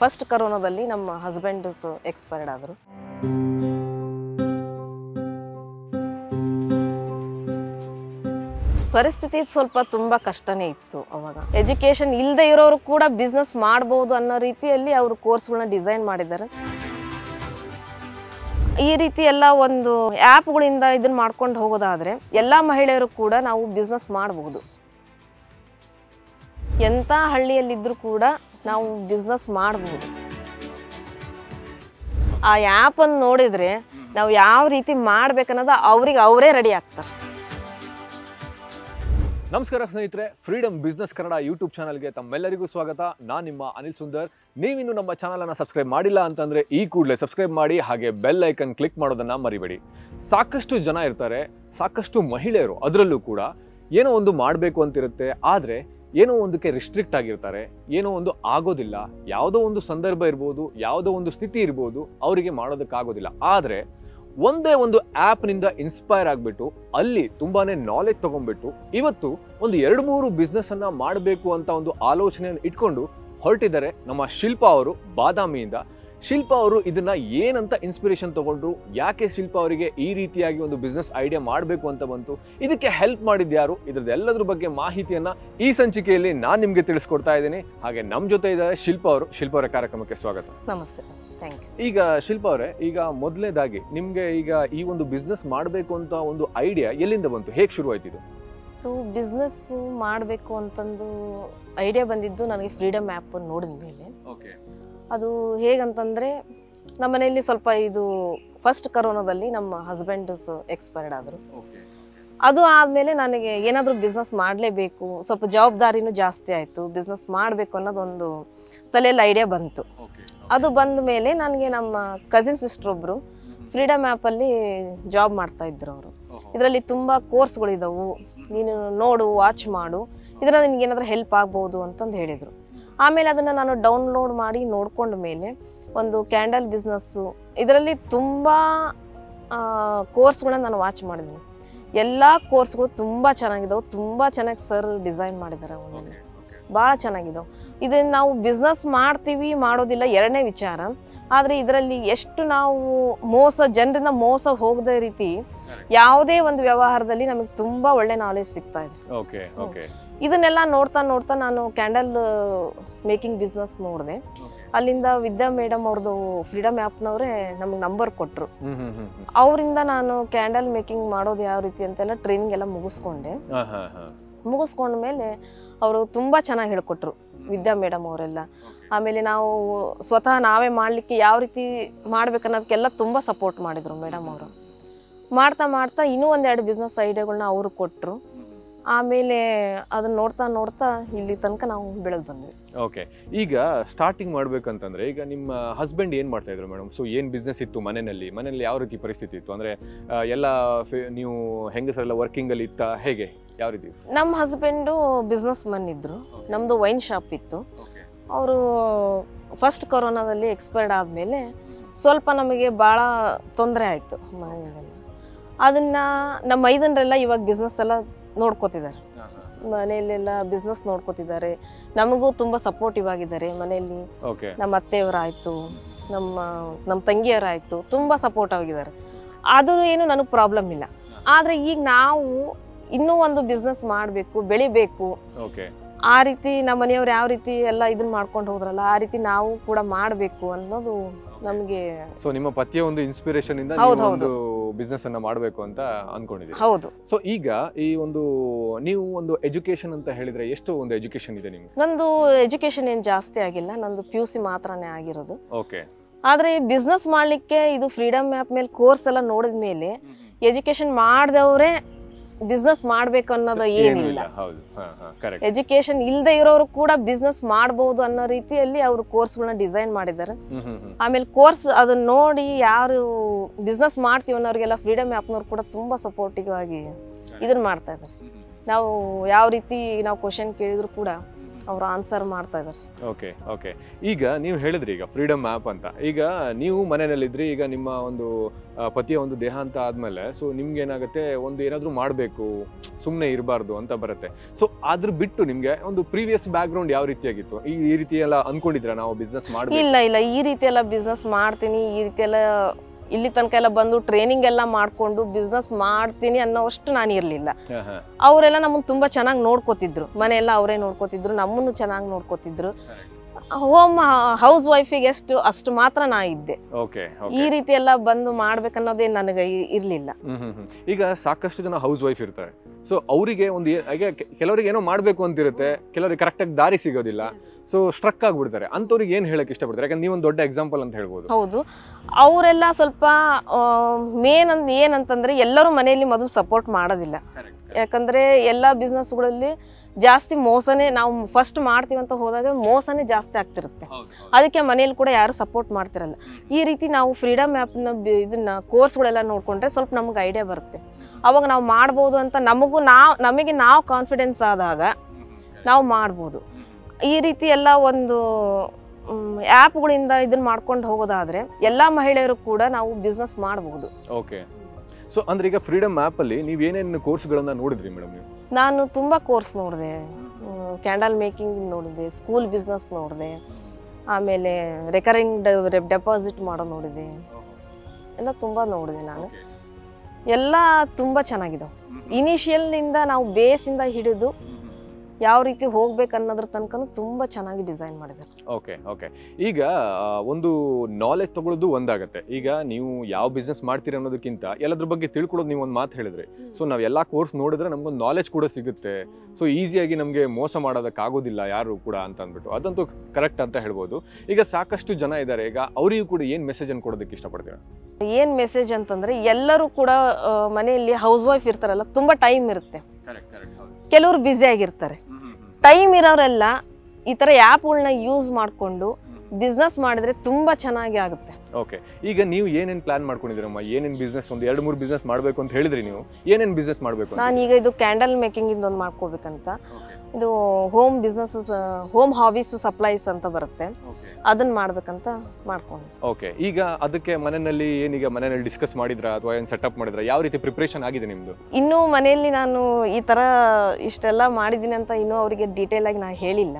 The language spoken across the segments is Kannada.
ಫಸ್ಟ್ ಕರೋನಾದಲ್ಲಿ ನಮ್ಮ ಹಸ್ಬೆಂಡ್ ಎಕ್ಸ್ಪೈರ್ಡ್ ಆದರು. ಪರಿಸ್ಥಿತಿ ಸ್ವಲ್ಪ ತುಂಬ ಕಷ್ಟನೇ ಇತ್ತು ಅವಾಗ. ಎಜುಕೇಶನ್ ಇಲ್ಲದೆ ಇರೋರು ಕೂಡ ಬಿಸ್ನೆಸ್ ಮಾಡ್ಬೋದು ಅನ್ನೋ ರೀತಿಯಲ್ಲಿ ಅವರು ಕೋರ್ಸ್ಗಳನ್ನ ಡಿಸೈನ್ ಮಾಡಿದ್ದಾರೆ. ಈ ರೀತಿ ಎಲ್ಲ ಒಂದು ಆ್ಯಪ್ಗಳಿಂದ ಇದನ್ನ ಮಾಡ್ಕೊಂಡು ಹೋಗೋದಾದರೆ ಎಲ್ಲ ಮಹಿಳೆಯರು ಕೂಡ ನಾವು ಬಿಸ್ನೆಸ್ ಮಾಡ್ಬೋದು. ಎಂಥ ಹಳ್ಳಿಯಲ್ಲಿದ್ದರೂ ಕೂಡ ನಾವು ಬಿಸ್ನೆಸ್ ಮಾಡ್ಬೋದು. ಆ ಆ್ಯಪನ್ನು ನೋಡಿದರೆ ನಾವು ಯಾವ ರೀತಿ ಮಾಡ್ಬೇಕನ್ನೋದು ಅವ್ರಿಗೆ ಅವರೇ ರೆಡಿ ಆಗ್ತಾರೆ. ನಮಸ್ಕಾರ ಸ್ನೇಹಿತರೆ ಫ್ರೀಡಮ್ ಬಿಸ್ನೆಸ್ ಕನ್ನಡ ಯೂಟ್ಯೂಬ್ ಚಾನಲ್ಗೆ ತಮ್ಮೆಲ್ಲರಿಗೂ ಸ್ವಾಗತ. ನಾನು ನಿಮ್ಮ ಅನಿಲ್ ಸುಂದರ್. ನೀವಿನ್ನು ನಮ್ಮ ಚಾನಲನ್ನು ಸಬ್ಸ್ಕ್ರೈಬ್ ಮಾಡಿಲ್ಲ ಅಂತಂದರೆ ಈ ಕೂಡಲೇ ಸಬ್ಸ್ಕ್ರೈಬ್ ಮಾಡಿ, ಹಾಗೆ ಬೆಲ್ ಐಕನ್ ಕ್ಲಿಕ್ ಮಾಡೋದನ್ನು ಮರಿಬೇಡಿ. ಸಾಕಷ್ಟು ಜನ ಇರ್ತಾರೆ, ಸಾಕಷ್ಟು ಮಹಿಳೆಯರು ಅದರಲ್ಲೂ ಕೂಡ ಏನೋ ಒಂದು ಮಾಡಬೇಕು ಅಂತಿರುತ್ತೆ. ಆದರೆ ಏನೋ ಒಂದಕ್ಕೆ ರಿಸ್ಟ್ರಿಕ್ಟ್ ಆಗಿರ್ತಾರೆ, ಏನೋ ಒಂದು ಆಗೋದಿಲ್ಲ, ಯಾವುದೋ ಒಂದು ಸಂದರ್ಭ ಇರ್ಬೋದು, ಯಾವುದೋ ಒಂದು ಸ್ಥಿತಿ ಇರ್ಬೋದು, ಅವರಿಗೆ ಮಾಡೋದಕ್ಕಾಗೋದಿಲ್ಲ. ಆದರೆ ಒಂದೇ ಒಂದು ಆ್ಯಪ್ನಿಂದ ಇನ್ಸ್ಪೈರ್ ಆಗಿಬಿಟ್ಟು, ಅಲ್ಲಿ ತುಂಬಾ ನಾಲೆಜ್ ತೊಗೊಂಡ್ಬಿಟ್ಟು, ಇವತ್ತು ಒಂದು ಎರಡು ಮೂರು ಬಿಸ್ನೆಸ್ಸನ್ನು ಮಾಡಬೇಕು ಅಂತ ಒಂದು ಆಲೋಚನೆಯನ್ನು ಇಟ್ಕೊಂಡು ಹೊರಟಿದ್ದಾರೆ ನಮ್ಮ ಶಿಲ್ಪ ಅವರು ಬಾದಾಮಿಯಿಂದ. ಶಿಲ್ಪಾ ಅವರು ಇದನ್ನ ಏನಂತ ಇನ್ಸ್ಪಿರೇಷನ್ ತಗೊಂಡ್ರು? ಯಾಕೆ ಶಿಲ್ಪಾ ಅವರಿಗೆ ಈ ರೀತಿಯಾಗಿ ಒಂದು ಬಿಸ್ನೆಸ್ ಐಡಿಯಾ ಮಾಡಬೇಕು ಅಂತ ಬಂತು? ಇದಕ್ಕೆ ಹೆಲ್ಪ್ ಮಾಡಿದ್ಯಾರು ಇದ್ರದ್ದು ಎಲ್ಲದ್ರ ಬಗ್ಗೆ ಮಾಹಿತಿಯನ್ನ ಈ ಸಂಚಿಕೆಯಲ್ಲಿ ನಾನು ನಿಮಗೆ ತಿಳಿಸ್ಕೊಡ್ತಾ ಇದ್ದೀನಿ. ಹಾಗೆ ನಮ್ಮ ಜೊತೆ ಇದ್ದಾರೆ ಶಿಲ್ಪಾ ಅವರು. ಶಿಲ್ಪ ಅವರ ಕಾರ್ಯಕ್ರಮಕ್ಕೆ ಸ್ವಾಗತ. ನಮಸ್ತೆ. ಈಗ ಶಿಲ್ಪಾ ಅವರೇ ಈಗ ಮೊದಲನೇದಾಗಿ ನಿಮ್ಗೆ ಈಗ ಈ ಒಂದು ಬಿಸ್ನೆಸ್ ಮಾಡಬೇಕು ಅಂತ ಒಂದು ಐಡಿಯಾ ಎಲ್ಲಿಂದ ಬಂತು? ಹೇಗೆ ಶುರು ಆಯ್ತು ಇದು? ಇದು ಬಿಸ್ನೆಸ್ಸು ಮಾಡಬೇಕು ಅಂತಂದು ಐಡಿಯಾ ಬಂದಿದ್ದು ನನಗೆ ಫ್ರೀಡಮ್ ಆ್ಯಪ್ ನೋಡಿದ ಮೇಲೆ ಓಕೆ ಅದು ಹೇಗಂತಂದರೆ ನಮ್ಮ ಮನೆಯಲ್ಲಿ ಸ್ವಲ್ಪ ಇದು ಫಸ್ಟ್ ಕರೋನಾದಲ್ಲಿ ನಮ್ಮ ಹಸ್ಬೆಂಡ್ ಎಕ್ಸ್ಪೈರ್ಡ್ ಆದರು. ಅದು ಆದಮೇಲೆ ನನಗೆ ಏನಾದರೂ ಬಿಸ್ನೆಸ್ ಮಾಡಲೇಬೇಕು ಸ್ವಲ್ಪ ಜವಾಬ್ದಾರಿನೂ ಜಾಸ್ತಿ ಆಯಿತು ಬಿಸ್ನೆಸ್ ಮಾಡಬೇಕು ಅನ್ನೋದೊಂದು ತಲೆಯಲ್ಲಿ ಐಡಿಯಾ ಬಂತು. ಅದು ಬಂದ ಮೇಲೆ ನನಗೆ ನಮ್ಮ ಕಸಿನ್ ಸಿಸ್ಟರ್ ಒಬ್ಬರು ಫ್ರೀಡಮ್ ಆ್ಯಪಲ್ಲಿ ಜಾಬ್ ಮಾಡ್ತಾ ಇದ್ರು ಅವರು. ಇದರಲ್ಲಿ ತುಂಬ ಕೋರ್ಸ್ಗಳಿದಾವು ನೀನು ನೋಡು ವಾಚ್ ಮಾಡು. ಇದ್ರಲ್ಲಿ ನಿನಗೆ ಏನಾದ್ರೂ ಹೆಲ್ಪ್ ಆಗ್ಬೋದು ಅಂತಂದು ಹೇಳಿದರು. ಆಮೇಲೆ ಅದನ್ನು ನಾನು ಡೌನ್ಲೋಡ್ ಮಾಡಿ ನೋಡ್ಕೊಂಡ ಮೇಲೆ ಒಂದು ಕ್ಯಾಂಡಲ್ ಬಿಸ್ನೆಸ್ಸು ಇದರಲ್ಲಿ ತುಂಬ ಕೋರ್ಸ್ಗಳನ್ನ ನಾನು ವಾಚ್ ಮಾಡಿದ್ದೀನಿ. ಎಲ್ಲ ಕೋರ್ಸ್ಗಳು ತುಂಬ ಚೆನ್ನಾಗಿದ್ದಾವೆ ತುಂಬ ಚೆನ್ನಾಗಿ ಸರ್ ಡಿಸೈನ್ ಮಾಡಿದ್ದಾರೆ ಅವನ್ನ ಭಾಳ ಚೆನ್ನಾಗಿದ್ದಾವೆ. ಇದನ್ನು ನಾವು ಬಿಸ್ನೆಸ್ ಮಾಡ್ತೀವಿ ಮಾಡೋದಿಲ್ಲ ಎರಡನೇ ವಿಚಾರ. ಆದರೆ ಇದರಲ್ಲಿ ಎಷ್ಟು ನಾವು ಮೋಸ ಜನರಿಂದ ಮೋಸ ಹೋಗದ ರೀತಿ ಯಾವುದೇ ಒಂದು ವ್ಯವಹಾರದಲ್ಲಿ ನಮಗೆ ತುಂಬ ಒಳ್ಳೆ ನಾಲೆಜ್ ಸಿಗ್ತಾ ಇದೆ. ಇದನ್ನೆಲ್ಲ ನೋಡ್ತಾ ನೋಡ್ತಾ ನಾನು ಕ್ಯಾಂಡಲ್ ಮೇಕಿಂಗ್ ಬಿಸ್ನೆಸ್ ನೋಡಿದೆ. ಅಲ್ಲಿಂದ ವಿದ್ಯಾ ಮೇಡಮ್ ಅವ್ರದ್ದು ಫ್ರೀಡಮ್ ಆ್ಯಪ್ನವರೇ ನಮಗೆ ನಂಬರ್ ಕೊಟ್ಟರು. ಅವರಿಂದ ನಾನು ಕ್ಯಾಂಡಲ್ ಮೇಕಿಂಗ್ ಮಾಡೋದು ಯಾವ ರೀತಿ ಅಂತೆಲ್ಲ ಟ್ರೈನಿಂಗ್ ಎಲ್ಲ ಮುಗಿಸ್ಕೊಂಡೆ. ಮುಗಿಸ್ಕೊಂಡ್ಮೇಲೆ ಅವರು ತುಂಬ ಚೆನ್ನಾಗಿ ಹೇಳ್ಕೊಟ್ರು ವಿದ್ಯಾ ಮೇಡಮ್ ಅವರೆಲ್ಲ. ಆಮೇಲೆ ನಾವು ಸ್ವತಃ ನಾವೇ ಮಾಡಲಿಕ್ಕೆ ಯಾವ ರೀತಿ ಮಾಡ್ಬೇಕನ್ನೋದಕ್ಕೆಲ್ಲ ತುಂಬ ಸಪೋರ್ಟ್ ಮಾಡಿದರು ಮೇಡಮ್ ಅವರು. ಮಾಡ್ತಾ ಮಾಡ್ತಾ ಇನ್ನೂ ಒಂದೆರಡು ಬಿಸ್ನೆಸ್ ಐಡಿಯಾಗಳನ್ನ ಅವರು ಕೊಟ್ಟರು ಆಮೇಲೆ ಅದನ್ನ ನೋಡ್ತಾ ನೋಡ್ತಾ ಇಲ್ಲಿ ತನಕ ನಾವು ಬೆಳೆದು ಬಂದ್ವಿ. ಓಕೆ ಈಗ ಸ್ಟಾರ್ಟಿಂಗ್ ಮಾಡ್ಬೇಕಂತಂದ್ರೆ ಈಗ ನಿಮ್ಮ ಹಸ್ಬೆಂಡ್ ಏನ್ ಮಾಡ್ತಾ ಇದ್ರು ಮೇಡಮ್ ಸೊ ಏನ್ ಬಿಸ್ನೆಸ್ ಇತ್ತು ಮನೆಯಲ್ಲಿ? ಮನೆಯಲ್ಲಿ ಯಾವ ರೀತಿ ಪರಿಸ್ಥಿತಿ ಇತ್ತು? ಅಂದ್ರೆ ಎಲ್ಲ ನೀವು ಹೆಂಗಸರೆಲ್ಲ ವರ್ಕಿಂಗ್ ಅಲ್ಲಿ ಇತ್ತ? ಹೇಗೆ? ಯಾವ ರೀತಿ ನಮ್ಮ ಹಸ್ಬೆಂಡು ಬಿಸ್ನೆಸ್ ಮನ್ ಇದ್ರು. ನಮ್ದು ವೈನ್ ಶಾಪ್ ಇತ್ತು. ಅವರು ಫಸ್ಟ್ ಕೊರೋನಾದಲ್ಲಿ ಎಕ್ಸ್ಪೈರ್ಡ್ ಆದಮೇಲೆ ಸ್ವಲ್ಪ ನಮಗೆ ಭಾಳ ತೊಂದರೆ ಆಯಿತು ಅದನ್ನ ಅದನ್ನು ನಮ್ಮ ಮೈದನರೆಲ್ಲ ಇವಾಗ ಬಿಸ್ನೆಸ್ ಎಲ್ಲ ನೋಡ್ಕೋತಿದ್ದಾರೆ. ಮನೆಯಲ್ಲೆಲ್ಲ ಬಿಸ್ನೆಸ್ ನೋಡ್ಕೋತಿದ್ದಾರೆ. ನಮಗೂ ತುಂಬ ಸಪೋರ್ಟಿವ್ ಆಗಿದ್ದಾರೆ ಮನೆಯಲ್ಲಿ. ನಮ್ಮ ನಮ್ಮ ಅತ್ತೆಯವರಾಯಿತು ನಮ್ಮ ನಮ್ಮ ತಂಗಿಯವರಾಯಿತು ತುಂಬ ಸಪೋರ್ಟ್ ಆಗಿದ್ದಾರೆ. ಆದರೂ ಏನು ನನಗೆ ಪ್ರಾಬ್ಲಮ್ ಇಲ್ಲ. ಆದರೆ ಈಗ ನಾವು ಇನ್ನೂ ಒಂದು ಬಿಸ್ನೆಸ್ ಮಾಡಬೇಕು ಬೆಳಿಬೇಕು. ಓಕೆ ಆ ರೀತಿ ನಮ್ಮ ಮನೆಯವ್ರು ಯಾವ ರೀತಿ ಎಲ್ಲ ಇದನ್ನ ಮಾಡ್ಕೊಂಡು ಹೋದ್ರಲ್ಲ ಆ ರೀತಿ ನಾವು ಕೂಡ ಮಾಡಬೇಕು ಅನ್ನೋದು ನಮಗೆ ಸೊ ನಿಮ್ಮ ಪತಿಯ ಒಂದು ಇನ್ಸ್ಪಿರೇಷನ್ ಇಂದ. ಒಂದು ಬಿಸ್ನೆಸ್ ಅನ್ನ ಮಾಡಬೇಕು ಅಂತ ಅನ್ಕೊಂಡಿದ್ದೀರಿ. ಹೌದು. ಸೊ ಈಗ ಈ ಒಂದು ನೀವು ಒಂದು ಎಜುಕೇಶನ್ ಅಂತ ಹೇಳಿದ್ರೆ ಎಷ್ಟು ಒಂದು ಎಜುಕೇಶನ್ ಇದೆ ನಿಮ್ಗೆ? ನಂದು ಎಜುಕೇಶನ್ ಏನು ಜಾಸ್ತಿ ಆಗಿಲ್ಲ ನಂದು ಪಿ ಯು ಸಿ ಮಾತ್ರನೇ ಆಗಿರೋದು. ಓಕೆ ಆದರೆ ಬಿಸ್ನೆಸ್ ಮಾಡ್ಲಿಕ್ಕೆ ಇದು ಫ್ರೀಡಮ್ ಆ್ಯಪ್ ಮೇಲೆ ಕೋರ್ಸ್ ಎಲ್ಲ ನೋಡಿದ ಮೇಲೆ ಎಜುಕೇಶನ್ ಮಾಡಿದವರೇ ಬಿಸ್ನೆಸ್ ಮಾಡ್ಬೇಕು ಅನ್ನೋದು ಏನಿಲ್ಲ. ಎಜುಕೇಶನ್ ಇಲ್ಲದೆ ಇರೋರು ಕೂಡ ಬಿಸ್ನೆಸ್ ಮಾಡಬಹುದು ಅನ್ನೋ ರೀತಿಯಲ್ಲಿ ಅವರು ಕೋರ್ಸ್ಗಳನ್ನ ಡಿಸೈನ್ ಮಾಡಿದ್ದಾರೆ. ಆಮೇಲೆ ಕೋರ್ಸ್ ಅದನ್ನ ನೋಡಿ ಯಾರು ಬಿಸ್ನೆಸ್ ಮಾಡ್ತೀವಿ ಅನ್ನೋರಿಗೆಲ್ಲ ಫ್ರೀಡಮ್ ಆ್ಯಪ್ನವ್ರು ಕೂಡ ತುಂಬಾ ಸಪೋರ್ಟಿವ್ ಆಗಿ ಇದನ್ನ ಮಾಡ್ತಾ ಇದ್ದಾರೆ. ನಾವು ಯಾವ ರೀತಿ ನಾವು ಕ್ವಶನ್ ಕೇಳಿದ್ರು ಕೂಡ ಅವ್ರು ಆನ್ಸರ್ ಮಾಡ್ತಾ ಇದ್ದಾರೆ ಓಕೆ ಓಕೆ ಈಗ ನೀವು ಹೇಳಿದ್ರಿ ಈಗ ಫ್ರೀಡಮ್ ಆ್ಯಪ್ ಅಂತ. ಈಗ ನೀವು ಮನೆಯಲ್ಲಿದ್ರಿ ಈಗ ನಿಮ್ಮ ಒಂದು ಆ, ಪತಿಯ ಒಂದು ದೇಹಾಂತ ಆದಮೇಲೆ ಸೊ ನಿಮ್ಗೆ ಏನಾಗುತ್ತೆ ಒಂದು ಏನಾದರೂ ಮಾಡಬೇಕು ಸುಮ್ಮನೆ ಇರಬಾರ್ದು ಅಂತ ಬರುತ್ತೆ. ಸೊ ಅದ್ರ ಬಿಟ್ಟು ನಿಮಗೆ ಒಂದು ಪ್ರೀವಿಯಸ್ ಬ್ಯಾಕ್ಗ್ರೌಂಡ್ ಯಾವ ರೀತಿಯಾಗಿತ್ತು? ಈ ಈ ರೀತಿ ಎಲ್ಲ ಅನ್ಕೊಂಡಿದ್ರ ನಾವು ಬಿಸ್ನೆಸ್ ಮಾಡಬೇಕು? ಇಲ್ಲ ಇಲ್ಲ. ಈ ರೀತಿ ಎಲ್ಲ ಬಿಸ್ನೆಸ್ ಮಾಡ್ತೀನಿ ಈ ರೀತಿ ಎಲ್ಲ ಇಲ್ಲಿ ತನಕ ಎಲ್ಲ ಬಂದು ಟ್ರೈನಿಂಗ್ ಎಲ್ಲ ಮಾಡ್ಕೊಂಡು ಬಿಸ್ನೆಸ್ ಮಾಡ್ತೀನಿ ಅನ್ನೋಷ್ಟು ನಾನು ಇರಲಿಲ್ಲ. ಅವರೆಲ್ಲ ನಮ್ಮನ್ನು ತುಂಬ ಚೆನ್ನಾಗಿ ನೋಡ್ಕೋತಿದ್ರು. ಮನೆಯೆಲ್ಲ ಅವರೇ ನೋಡ್ಕೋತಿದ್ರು ನಮ್ಮನ್ನು ಚೆನ್ನಾಗಿ ನೋಡ್ಕೋತಿದ್ರು. ಹೋಮ್ ಹೌಸ್ ವೈಫಿಗೆ ಎಷ್ಟು ಅಷ್ಟು ಮಾತ್ರ ನಾ ಇದ್ದೆ. ಓಕೆ ಈ ರೀತಿ ಎಲ್ಲ ಬಂದು ಮಾಡ್ಬೇಕನ್ನೋದೇ ನನಗೆ ಇರಲಿಲ್ಲ. ಈಗ ಸಾಕಷ್ಟು ಜನ ಹೌಸ್ ವೈಫ್ ಇರ್ತಾರೆ. ಸೊ ಅವರಿಗೆ ಒಂದು ಕೆಲವರಿಗೆ ಏನೋ ಮಾಡಬೇಕು ಅಂತಿರುತ್ತೆ ಕೆಲವರಿಗೆ ಕರೆಕ್ಟಾಗಿ ದಾರಿ ಸಿಗೋದಿಲ್ಲ. ಸೊ ಸ್ಟ್ರಕ್ ಆಗ್ಬಿಡ್ತಾರೆ. ಅಂಥವ್ರಿಗೆ ಏನು ಹೇಳಕ್ ಇಷ್ಟಪಡ್ತಾರೆ? ಯಾಕಂದ್ರೆ ನೀವೊಂದು ದೊಡ್ಡ ಎಕ್ಸಾಂಪಲ್ ಅಂತ ಹೇಳ್ಬೋದು. ಹೌದು. ಅವರೆಲ್ಲ ಸ್ವಲ್ಪ ಮೇನ್ ಅಂದ್ ಏನಂತಂದ್ರೆ ಎಲ್ಲರೂ ಮನೆಯಲ್ಲಿ ಮೊದಲು ಸಪೋರ್ಟ್ ಮಾಡೋದಿಲ್ಲ. ಯಾಕಂದ್ರೆ ಎಲ್ಲ ಬಿಸ್ನೆಸ್ಗಳಲ್ಲಿ ಜಾಸ್ತಿ ಮೋಸನೇ ನಾವು ಫಸ್ಟ್ ಮಾಡ್ತೀವಿ ಅಂತ ಹೋದಾಗ ಮೋಸನೇ ಜಾಸ್ತಿ ಆಗ್ತಿರುತ್ತೆ. ಅದಕ್ಕೆ ಮನೇಲಿ ಕೂಡ ಯಾರು ಸಪೋರ್ಟ್ ಮಾಡ್ತಿರಲ್ಲ. ಈ ರೀತಿ ನಾವು ಫ್ರೀಡಮ್ ಆ್ಯಪ್ನ ಇದನ್ನ ಕೋರ್ಸ್ಗಳೆಲ್ಲ ನೋಡ್ಕೊಂಡ್ರೆ ಸ್ವಲ್ಪ ನಮ್ಗೆ ಐಡಿಯಾ ಬರುತ್ತೆ. ಅವಾಗ ನಾವು ಮಾಡ್ಬೋದು ಅಂತ ನಮಗೂ ನಾವು ನಮಗೆ ನಾವು ಕಾನ್ಫಿಡೆನ್ಸ್ ಆದಾಗ ನಾವು ಮಾಡ್ಬೋದು. ಈ ರೀತಿ ಎಲ್ಲ ಒಂದು ಆ್ಯಪ್ಗಳಿಂದ ಇದನ್ನ ಮಾಡ್ಕೊಂಡು ಹೋಗೋದಾದ್ರೆ ಎಲ್ಲ ಮಹಿಳೆಯರು ಕೂಡ ನಾವು ಬಿಸ್ನೆಸ್ ಮಾಡಬಹುದು ಓಕೆ ಸೊ ಅಂದ್ರೆ ಈಗ ಫ್ರೀಡಮ್ ಆ್ಯಪಲ್ಲಿ ನೀವು ಏನೇನು ಕೋರ್ಸ್ಗಳನ್ನ ನೋಡಿದ್ರಿ ಮೇಡಮ್ ನೀವು? ನಾನು ತುಂಬ ಕೋರ್ಸ್ ನೋಡಿದೆ. ಕ್ಯಾಂಡಲ್ ಮೇಕಿಂಗ್ ನೋಡಿದೆ ಸ್ಕೂಲ್ ಬಿಸ್ನೆಸ್ ನೋಡಿದೆ. ಆಮೇಲೆ ರೆಕರಿಂಗ್ ಡೆಪಾಸಿಟ್ ಮಾಡೋ ನೋಡಿದೆ ಎಲ್ಲ ತುಂಬ ನೋಡಿದೆ ನಾನು. ಎಲ್ಲ ತುಂಬ ಚೆನ್ನಾಗಿದ್ದಾವೆ. ಇನಿಷಿಯಲ್ನಿಂದ ನಾವು ಬೇಸಿಂದ ಹಿಡಿದು ಯಾವ ರೀತಿ ಹೋಗ್ಬೇಕು ಅನ್ನೋದ್ರ ತನಕನೂ ತುಂಬ ಚೆನ್ನಾಗಿ ಡಿಸೈನ್ ಮಾಡಿದ್ದಾರೆ. Okay okay. ಈಗ ಒಂದು ನಾಲೆಜ್ ತಗೊಳ್ಳೋದು ಒಂದಾಗತ್ತೆ. ಈಗ ನೀವು ಯಾವ ಬಿಸ್ನೆಸ್ ಮಾಡ್ತೀರಿ ಅನ್ನೋದಕ್ಕಿಂತ ಎಲ್ಲದ್ರ ಬಗ್ಗೆ ತಿಳ್ಕೊಳ್ಳೋದು ನೀವು ಒಂದು ಮಾತು ಹೇಳಿದ್ರಿ. ಸೊ ನಾವು ಎಲ್ಲ ಕೋರ್ಸ್ ನೋಡಿದ್ರೆ ನಮ್ಗೊಂದು ನಾಲೆಜ್ ಕೂಡ ಸಿಗುತ್ತೆ. ಸೊ ಈಸಿಯಾಗಿ ನಮಗೆ ಮೋಸ ಮಾಡೋದಕ್ಕಾಗೋದಿಲ್ಲ ಯಾರು ಕೂಡ ಅಂತ ಅಂದ್ಬಿಟ್ಟು. ಅದಂತೂ ಕರೆಕ್ಟ್ ಅಂತ ಹೇಳ್ಬೋದು. ಈಗ ಸಾಕಷ್ಟು ಜನ ಇದ್ದಾರೆ ಈಗ ಅವರಿಗೂ ಕೂಡ ಏನು ಮೆಸೇಜನ್ನು ಕೊಡೋದಕ್ಕೆ ಇಷ್ಟಪಡ್ತೀರಾ? ಏನು ಮೆಸೇಜ್ ಅಂತಂದರೆ ಎಲ್ಲರೂ ಕೂಡ ಮನೆಯಲ್ಲಿ ಹೌಸ್ ವೈಫ್ ಇರ್ತಾರಲ್ಲ ತುಂಬ ಟೈಮ್ ಇರುತ್ತೆ. ಕೆಲವರು ಬ್ಯುಸಿ ಆಗಿರ್ತಾರೆ. ಟೈಮ್ ಇರೋರೆಲ್ಲ ಈ ಥರ ಆ್ಯಪ್ಗಳನ್ನ ಯೂಸ್ ಮಾಡಿಕೊಂಡು ಬಿಸ್ನೆಸ್ ಮಾಡಿದ್ರೆ ತುಂಬ ಚೆನ್ನಾಗಿ ಆಗುತ್ತೆ. ಓಕೆ ಈಗ ನೀವು ಏನೇನು ಪ್ಲಾನ್ ಮಾಡ್ಕೊಂಡಿದ್ದೀರಮ್ಮ ಏನೇನು ಬಿಸ್ನೆಸ್ ಒಂದು ಎರಡು ಮೂರು ಬಿಸ್ನೆಸ್ ಮಾಡಬೇಕು ಅಂತ ಹೇಳಿದ್ರಿ ನೀವು. ಏನೇನು ಬಿಸ್ನೆಸ್ ಮಾಡಬೇಕು ನಾನು ಈಗ ಇದು ಕ್ಯಾಂಡಲ್ ಮೇಕಿಂಗ್ ಒಂದು ಮಾಡ್ಕೋಬೇಕಂತ. ಇದು home business home hobbies supplies ಅಂತ ಬರುತ್ತೆ. ಅದನ್ನ ಮಾಡ್ಬೇಕಂತ ಮಾಡ್ಕೊಂಡು. ಓಕೆ ಈಗ ಅದಕ್ಕೆ ಮನೆಯಲ್ಲಿ ಏನೀಗ ಮನೆಯಲ್ಲಿ ಡಿಸ್ಕಸ್ ಮಾಡಿದ್ರಾ ಅಥವಾ ಏನು ಸೆಟಪ್ ಮಾಡಿದ್ರಾ? ಯಾವ ರೀತಿ ಪ್ರಿಪರೇಷನ್ ಆಗಿದೆ ನಿಮ್ಮದು ಇನ್ನೂ ಮನೆಯಲ್ಲಿ ನಾನು ಈ ತರ ಇಷ್ಟೆಲ್ಲ ಮಾಡಿದ್ದೀನಿ ಅಂತ ಇನ್ನೂ ಅವರಿಗೆ ಡೀಟೇಲ್ ಆಗಿ ನಾನು ಹೇಳಿಲ್ಲ.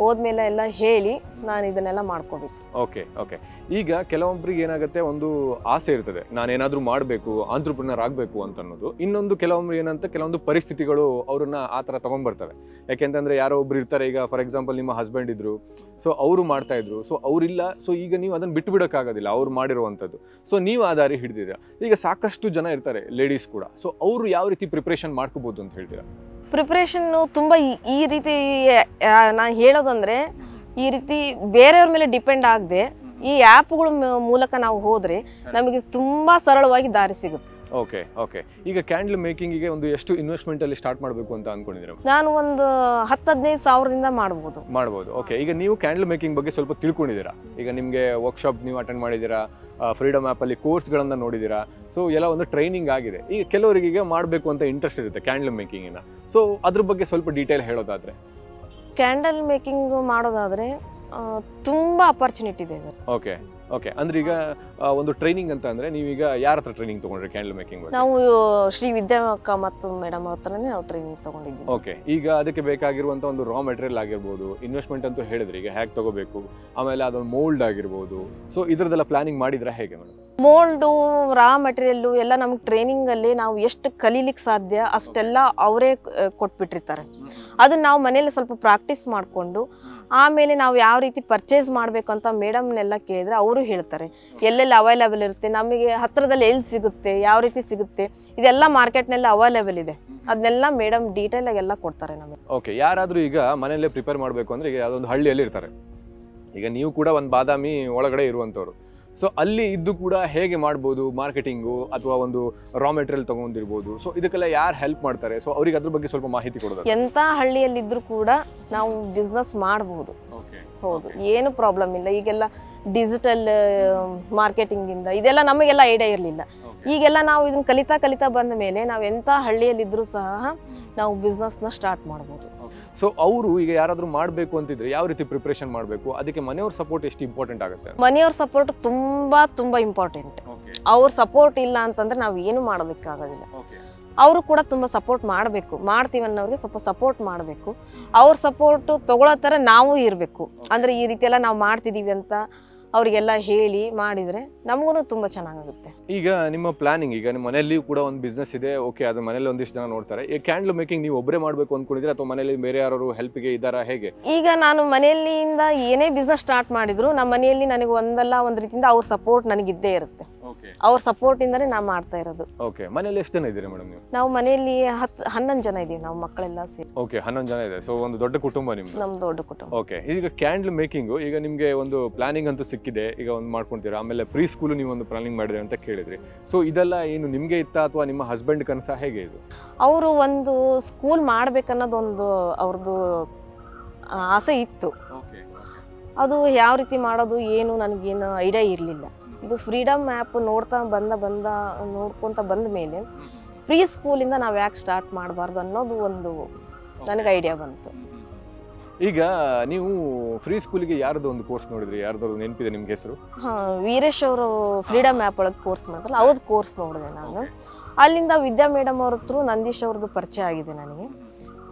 ಹೋದ್ಮೇಲೆ ಎಲ್ಲ ಹೇಳಿ ನಾನು ಇದನ್ನೆಲ್ಲ ಮಾಡ್ಕೋಬೇಕು. Okay okay. ಈಗ ಕೆಲವೊಬ್ಬರಿಗೆ ಏನಾಗುತ್ತೆ ಒಂದು ಆಸೆ ಇರ್ತದೆ. ಏನಾದರೂ ಮಾಡಬೇಕು ಆಂಟ್ರಪ್ರಿನರ್ ಆಗಬೇಕು ಅಂತ ಅನ್ನೋದು ಇನ್ನೊಂದು ಕೆಲವೊಬ್ರು ಏನಂತ ಕೆಲವೊಂದು ಪರಿಸ್ಥಿತಿಗಳು ಅವ್ರನ್ನ ಆ ಥರ ಯಾಕೆ ಯಾಕೆಂತಂದ್ರೆ ಯಾರೋ ಒಬ್ರು ಇರ್ತಾರೆ. ಈಗ ಫಾರ್ ಎಕ್ಸಾಂಪಲ್ ನಿಮ್ಮ ಹಸ್ಬೆಂಡ್ ಇದ್ರು ಸೊ ಅವರು ಮಾಡ್ತಾ ಇದ್ರು ಸೊ ಅವರಿಲ್ಲ ಸೊ ಈಗ ನೀವು ಅದನ್ನು ಬಿಟ್ಟು ಬಿಡೋಕ್ಕಾಗೋದಿಲ್ಲ ಅವ್ರು ಮಾಡಿರುವಂಥದ್ದು. ಸೊ ನೀವು ಆ ದಾರಿ ಹಿಡಿದಿದ್ದೀರಾ. ಈಗ ಸಾಕಷ್ಟು ಜನ ಇರ್ತಾರೆ ಲೇಡೀಸ್ ಕೂಡ. ಸೊ ಅವರು ಯಾವ ರೀತಿ ಪ್ರಿಪ್ರೇಷನ್ ಮಾಡ್ಕೋಬೋದು ಅಂತ ಹೇಳ್ತೀರಾ? ಪ್ರಿಪ್ರೇಷನ್ನು ತುಂಬ ಈ- ಈ ರೀತಿ ನಾನು ಹೇಳೋದಂದ್ರೆ ಈ ರೀತಿ ಬೇರೆಯವ್ರ ಮೇಲೆ ಡಿಪೆಂಡ್ ಆಗದೆ ಈ ಆ್ಯಪ್ಗಳ ಮೂಲಕ ನಾವು ಹೋದ್ರೆ ನಮಗೆ ತುಂಬಾ ಸರಳವಾಗಿ ದಾರಿ ಸಿಗುತ್ತೆ. ಓಕೆ ಓಕೆ ಈಗ ಕ್ಯಾಂಡಲ್ ಮೇಕಿಂಗಿಗೆ ಒಂದು ಎಷ್ಟು ಇನ್ವೆಸ್ಟ್ಮೆಂಟ್ ಅಲ್ಲಿ ಸ್ಟಾರ್ಟ್ ಮಾಡಬೇಕು ಅಂತ ಅನ್ಕೊಂಡಿದ್ದೀರಾ? ನಾನು ಒಂದು ಹತ್ತು ಹದಿನೈದು ಸಾವಿರದಿಂದ ಮಾಡ್ಬೋದು. ಮಾಡ್ಬೋದು ಓಕೆ ಈಗ ನೀವು ಕ್ಯಾಂಡಲ್ ಮೇಕಿಂಗ್ ಬಗ್ಗೆ ಸ್ವಲ್ಪ ತಿಳ್ಕೊಂಡಿದ್ದೀರಾ? ಈಗ ನಿಮಗೆ ವರ್ಕ್ಶಾಪ್ ನೀವು ಅಟೆಂಡ್ ಮಾಡಿದ್ದೀರಾ? ಫ್ರೀಡಮ್ ಆ್ಯಪಲ್ಲಿ ಕೋರ್ಸ್ಗಳನ್ನು ನೋಡಿದ್ದೀರಾ? ಸೊ ಎಲ್ಲ ಒಂದು ಟ್ರೈನಿಂಗ್ ಆಗಿದೆ. ಈಗ ಕೆಲವರಿಗೆ ಮಾಡಬೇಕು ಅಂತ ಇಂಟ್ರೆಸ್ಟ್ ಇರುತ್ತೆ ಕ್ಯಾಂಡಲ್ ಮೇಕಿಂಗಿನ ಸೊ ಅದ್ರ ಬಗ್ಗೆ ಸ್ವಲ್ಪ ಡೀಟೇಲ್ ಹೇಳೋದಾದ್ರೆ. ಕ್ಯಾಂಡಲ್ ಮೇಕಿಂಗ್ ಮಾಡೋದಾದ್ರೆ ತುಂಬಾ ಅಪರ್ಚುನಿಟಿ ಇದೆ ಇದು. ಓಕೆ ಓಕೆ ಅಂದ್ರೆ ಈಗ ಒಂದು ಟ್ರೈನಿಂಗ್ ಅಂತ ಅಂದ್ರೆ ನೀವೀಗ ಯಾರ ಹತ್ರ ಟ್ರೈನಿಂಗ್ ತಗೊಂಡ್ರಿ ಕ್ಯಾಂಡಲ್ ಮೇಕಿಂಗ್ ಬಗ್ಗೆ? ನಾವು ಶ್ರೀ ವಿದ್ಯಾಕ್ಕ ಮತ್ತು ಮೇಡಮ್ ಹತ್ರನೇ ನಾವು ಟ್ರೈನಿಂಗ್ ತಗೊಂಡಿದ್ದೀವಿ. ಓಕೆ ಈಗ ಅದಕ್ಕೆ ಬೇಕಾಗಿರುವಂತ ಒಂದು ರಾ ಮೆಟೀರಿಯಲ್ ಆಗಿರ್ಬೋದು ಇನ್ವೆಸ್ಟ್ಮೆಂಟ್ ಅಂತೂ ಹೇಳಿದ್ರಿ ಈಗ ಹೇಗೆ ತಗೋಬೇಕು ಆಮೇಲೆ ಅದೊಂದು ಮೋಲ್ಡ್ ಆಗಿರ್ಬೋದು. ಸೊ ಇದ್ರದ್ದೆಲ್ಲ ಪ್ಲಾನಿಂಗ್ ಮಾಡಿದ್ರೆ ಹೇಗೆ ಮೇಡಮ್ ಮೋಲ್ಡು ರಾ ಮೆಟೀರಿಯಲ್ಲು ಎಲ್ಲ ನಮ್ಗೆ ಟ್ರೈನಿಂಗಲ್ಲಿ ನಾವು ಎಷ್ಟು ಕಲೀಲಿಕ್ಕೆ ಸಾಧ್ಯ ಅಷ್ಟೆಲ್ಲ ಅವರೇ ಕೊಟ್ಬಿಟ್ಟಿರ್ತಾರೆ. ಅದನ್ನ ನಾವು ಮನೇಲಿ ಸ್ವಲ್ಪ ಪ್ರಾಕ್ಟೀಸ್ ಮಾಡಿಕೊಂಡು ಆಮೇಲೆ ನಾವು ಯಾವ ರೀತಿ ಪರ್ಚೇಸ್ ಮಾಡಬೇಕು ಅಂತ ಮೇಡಮ್ನೆಲ್ಲ ಕೇಳಿದ್ರೆ ಅವರು ಹೇಳ್ತಾರೆ. ಎಲ್ಲೆಲ್ಲಿ ಅವೈಲೇಬಲ್ ಇರುತ್ತೆ, ನಮಗೆ ಹತ್ರದಲ್ಲಿ ಎಲ್ಲಿ ಸಿಗುತ್ತೆ, ಯಾವ ರೀತಿ ಸಿಗುತ್ತೆ, ಇದೆಲ್ಲ ಮಾರ್ಕೆಟ್ನಲ್ಲಿ ಅವೈಲೇಬಲ್ ಇದೆ. ಅದನ್ನೆಲ್ಲ ಮೇಡಮ್ ಆಗಿ ಎಲ್ಲ ಕೊಡ್ತಾರೆ ನಮಗೆ. ಓಕೆ ಯಾರಾದರೂ ಈಗ ಮನೆಯಲ್ಲೇ ಪ್ರಿಪೇರ್ ಮಾಡಬೇಕು ಅಂದರೆ ಈಗ ಯಾವುದೊಂದು ಹಳ್ಳಿಯಲ್ಲಿ ಇರ್ತಾರೆ. ಈಗ ನೀವು ಕೂಡ ಒಂದು ಬಾದಾಮಿ ಒಳಗಡೆ ಇರುವಂಥವ್ರು ಸೊ ಅಲ್ಲಿ ಇದ್ದು ಕೂಡ ಹೇಗೆ ಮಾಡ್ಬೋದು ಮಾರ್ಕೆಟಿಂಗು ಅಥವಾ ಒಂದು ರಾ ಮೆಟೀರಿಯಲ್ ತಗೊಂಡಿರ್ಬೋದು? ಸೊ ಇದಕ್ಕೆಲ್ಲ ಯಾರು ಹೆಲ್ಪ್ ಮಾಡ್ತಾರೆ? ಸೊ ಅವ್ರಿಗೆ ಅದ್ರ ಬಗ್ಗೆ ಸ್ವಲ್ಪ ಮಾಹಿತಿ ಕೊಡೋದು? ಎಂಥ ಹಳ್ಳಿಯಲ್ಲಿದ್ದರೂ ಕೂಡ ನಾವು ಬಿಸ್ನೆಸ್ ಮಾಡಬಹುದು ಓಕೆ ಹೌದು. ಏನು ಪ್ರಾಬ್ಲಮ್ ಇಲ್ಲ. ಈಗೆಲ್ಲ ಡಿಜಿಟಲ್ ಮಾರ್ಕೆಟಿಂಗಿಂದ ಇದೆಲ್ಲ ನಮಗೆಲ್ಲ ಐಡಿಯಾ ಇರಲಿಲ್ಲ. ಈಗೆಲ್ಲ ನಾವು ಇದನ್ನ ಕಲಿತಾ ಕಲಿತಾ ಬಂದ ಮೇಲೆ ನಾವು ಎಂಥ ಹಳ್ಳಿಯಲ್ಲಿದ್ದರೂ ಸಹ ನಾವು ಬಿಸ್ನೆಸ್ನ ಸ್ಟಾರ್ಟ್ ಮಾಡ್ಬೋದು. ಸೊ ಅವರು ಈಗ ಯಾರಾದರೂ ಮಾಡಬೇಕು ಅಂತಿದ್ರೆ ಯಾವ ರೀತಿ ಪ್ರಿಪ್ರೇಷನ್ ಮಾಡಬೇಕು? ಅದಕ್ಕೆ ಮನೆಯವ್ರ ಸಪೋರ್ಟ್ ಎಷ್ಟು ಇಂಪಾರ್ಟೆಂಟ್ ಆಗುತ್ತೆ? ಮನೆಯವ್ರ ಸಪೋರ್ಟ್ ತುಂಬಾ ತುಂಬಾ ಇಂಪಾರ್ಟೆಂಟ್ ಅವ್ರ ಸಪೋರ್ಟ್ ಇಲ್ಲ ಅಂತಂದ್ರೆ ನಾವು ಏನು ಮಾಡೋದಕ್ಕಾಗೋದಿಲ್ಲ. ಅವರು ಕೂಡ ತುಂಬ ಸಪೋರ್ಟ್ ಮಾಡಬೇಕು. ಮಾಡ್ತೀವಿ ಅನ್ನೋರಿಗೆ ಸ್ವಲ್ಪ ಸಪೋರ್ಟ್ ಮಾಡಬೇಕು. ಅವ್ರ ಸಪೋರ್ಟು ತಗೊಳ್ಳೋ ಥರ ನಾವು ಇರಬೇಕು. ಅಂದರೆ ಈ ರೀತಿ ಎಲ್ಲ ನಾವು ಮಾಡ್ತಿದ್ದೀವಿ ಅಂತ ಅವರಿಗೆಲ್ಲ ಹೇಳಿ ಮಾಡಿದರೆ ನಮಗೂ ತುಂಬ ಚೆನ್ನಾಗಾಗುತ್ತೆ. ಈಗ ನಿಮ್ಮ ಪ್ಲಾನಿಂಗ್ ಈಗ ನಿಮ್ಮ ಮನೆಯಲ್ಲಿ ಕೂಡ ಒಂದು ಬಿಸ್ನೆಸ್ ಇದೆ ಓಕೆ ಅದು ಮನೇಲಿ ಒಂದಿಷ್ಟು ಜನ ನೋಡ್ತಾರೆ. ಈ ಕ್ಯಾಂಡಲ್ ಮೇಕಿಂಗ್ ನೀವು ಒಬ್ಬರೇ ಮಾಡಬೇಕು ಅಂದ್ಕೊಂಡಿದ್ರೆ ಅಥವಾ ಮನೇಲಿ ಬೇರೆ ಯಾರು ಹೆಲ್ಪ್ಗೆ ಇದ್ದಾರಾ ಹೇಗೆ? ಈಗ ನಾನು ಮನೆಯಲ್ಲಿಂದ ಏನೇ ಬಿಸ್ನೆಸ್ ಸ್ಟಾರ್ಟ್ ಮಾಡಿದ್ರು ನಮ್ಮ ಮನೆಯಲ್ಲಿ ನನಗೆ ಒಂದಲ್ಲ ಒಂದು ರೀತಿಯಿಂದ ಅವ್ರ ಸಪೋರ್ಟ್ ನನಗಿದ್ದೇ ಇರುತ್ತೆ. ಅವ್ರ ಸಪೋರ್ಟ್ ಇಂದಾನೆ ನಾ ಮಾಡ್ತಾ ಇರೋದು. ಓಕೆ ಮನೆಯಲ್ಲಿ ಎಷ್ಟು ಜನ ಇದ್ದೀರಿ ಮೇಡಮ್ ನೀವು? ನಾವು ಮನೆಯಲ್ಲಿ ಹತ್ತು ಹನ್ನೊಂದು ಜನ ಇದೀವಿ ನಾವು ಮಕ್ಕಳೆಲ್ಲ ಸೇರಿ. ಓಕೆ ಹನ್ನೊಂದು ಜನ ಇದೆ ಸೊ ಒಂದು ದೊಡ್ಡ ಕುಟುಂಬ ನಿಮ್ದು. ನಮ್ ದೊಡ್ಡ ಕುಟುಂಬ. ಓಕೆ ಈಗ ಕ್ಯಾಂಡಲ್ ಮೇಕಿಂಗು ಈಗ ನಿಮಗೆ ಒಂದು ಪ್ಲಾನಿಂಗ್ ಅಂತೂ ಸಿಕ್ಕಿದೆ. ಈಗ ಒಂದು ಮಾಡ್ಕೊಂತೀರಾ? ಆಮೇಲೆ ಪ್ರೀ ಸ್ಕೂಲ್ ನೀವು ಒಂದು ಪ್ಲಾನಿಂಗ್ ಮಾಡಿದ್ರಿ ಅಂತ ಕೇಳಿದ್ರಿ. ಸೊ ಇದೆಲ್ಲ ಏನು ನಿಮಗೆ ಇತ್ತಾ ಅಥವಾ ನಿಮ್ಮ ಹಸ್ಬೆಂಡ್ ಕನಸ ಹೇಗೆ ಇದು? ಅವರು ಒಂದು ಸ್ಕೂಲ್ ಮಾಡ್ಬೇಕನ್ನೋದೊಂದು ಅವ್ರದ್ದು ಆಸೆ ಇತ್ತು. ಓಕೆ ಅದು ಯಾವ ರೀತಿ ಮಾಡೋದು ಏನು ನನಗೇನು ಐಡಿಯಾ ಇರಲಿಲ್ಲ. ಇದು ಫ್ರೀಡಮ್ ಆ್ಯಪ್ ನೋಡ್ತಾ ಬಂದ ಬಂದ ನೋಡ್ಕೊತ ಬಂದ ಮೇಲೆ ಪ್ರೀ ಸ್ಕೂಲಿಂದ ನಾವು ಯಾಕೆ ಸ್ಟಾರ್ಟ್ ಮಾಡಬಾರ್ದು ಅನ್ನೋದು ಒಂದು ನನಗೆ ಐಡಿಯಾ ಬಂತು. ಈಗ ನೀವು ಫ್ರೀ ಸ್ಕೂಲಿಗೆ ಯಾರ್ದು ಒಂದು ಕೋರ್ಸ್ ನೋಡಿದ್ರಿ? ಯಾರ್ದು ನೆನಪಿದೆ ನಿಮ್ಗೆ ಹೆಸರು? ಹಾಂ ವೀರೇಶ್ ಅವರು ಫ್ರೀಡಮ್ ಆ್ಯಪ್ ಒಳಗೆ ಕೋರ್ಸ್ ಮಾಡ್ತಾರಲ್ಲ ಅವ್ರದ್ದು ಕೋರ್ಸ್ ನೋಡಿದೆ ನಾನು. ಅಲ್ಲಿಂದ ವಿದ್ಯಾ ಮೇಡಮ್ ಅವ್ರ ಹತ್ರ ನಂದೀಶ್ ಅವ್ರದ್ದು ಪರಿಚಯ ಆಗಿದೆ ನನಗೆ.